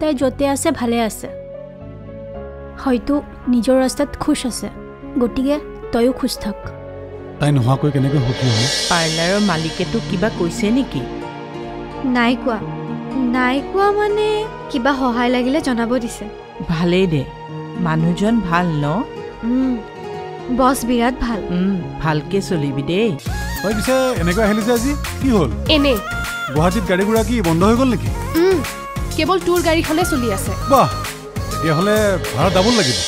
তাই য'তে আছে ভালে আছে। হয়তো নিজৰ ৰাস্তাত খুচ আছে গতিকে তয়ো খুচ থাক। তাই নোহোৱাকৈ কেনেকৈ সুখী হ'ল পাৰ্লাৰৰ মালিকেতো কিবা কৈছে নেকি? নাই কোৱা। নাই কোৱা মানে কিবা সহায় লাগিলে জনাব দিছে। ভালেই দে। মানুহজন ভাল ন? বছ বিৰাট ভাল। ভালকে চলিবি দেই। তই পিছে এনেকৈ আহিলি যে আজি? কি হ'ল? এনে। গুৱাহাটীত গাড়ী ঘোৰা কি বন্ধ হৈ গ'ল নেকি? কেৱল তোৰ গাড়ীখনে চলি আছে। বাহ তেতিয়াহ'লে ভাড়া ডাবল লাগিব।